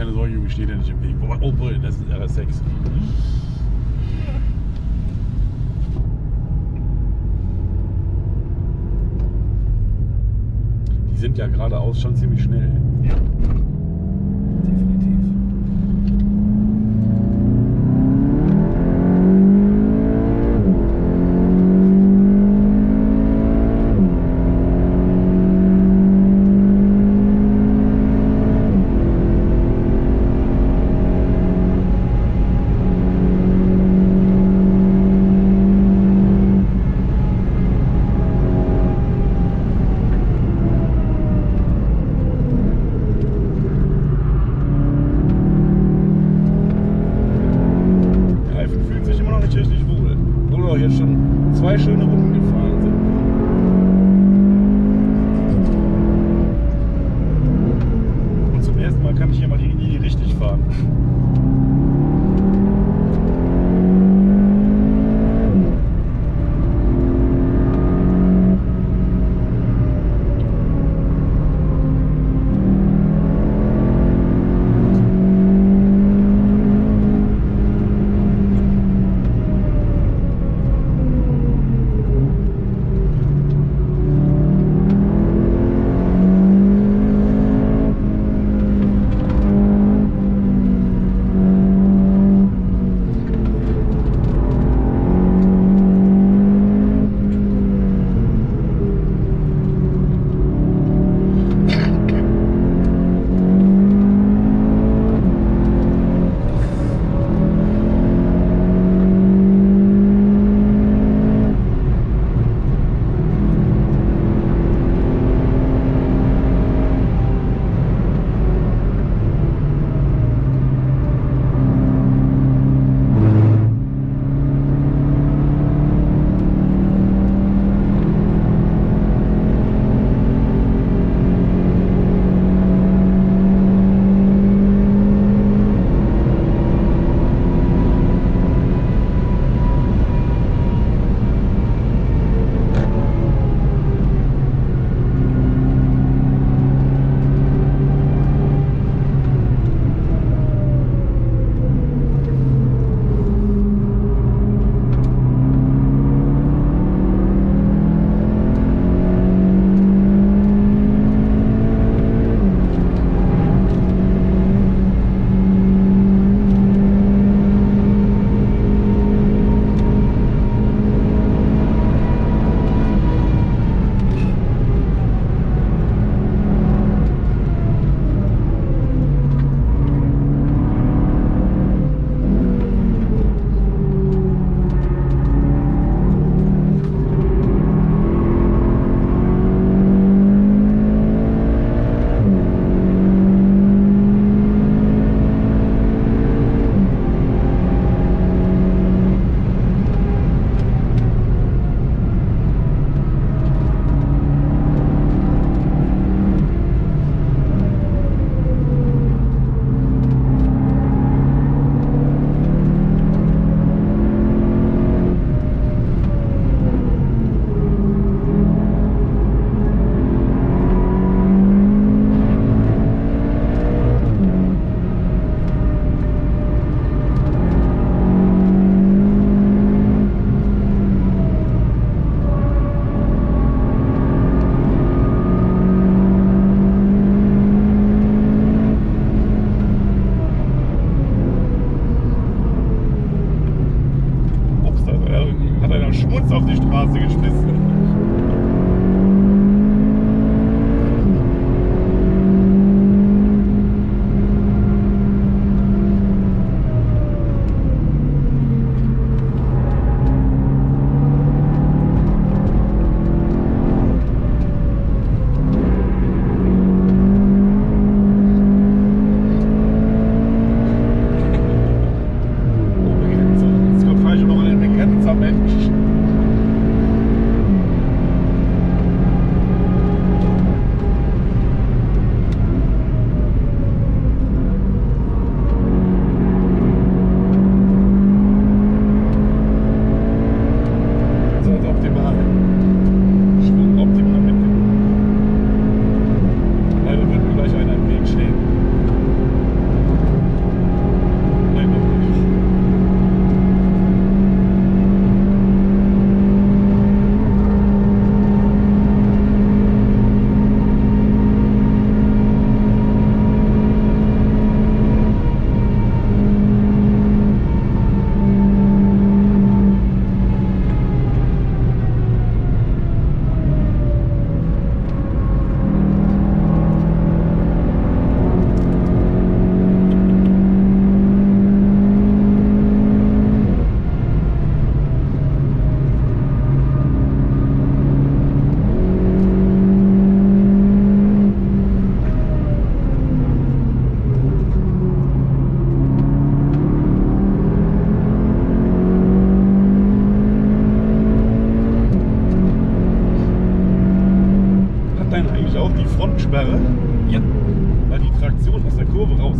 keine Sorge, ich stehe dir nicht im Weg. Oh, Obwohl, das ist RS6. Die sind ja geradeaus schon ziemlich schnell. Ja. Definitiv. Frontsperre, Ja. weil die Traktion aus der Kurve raus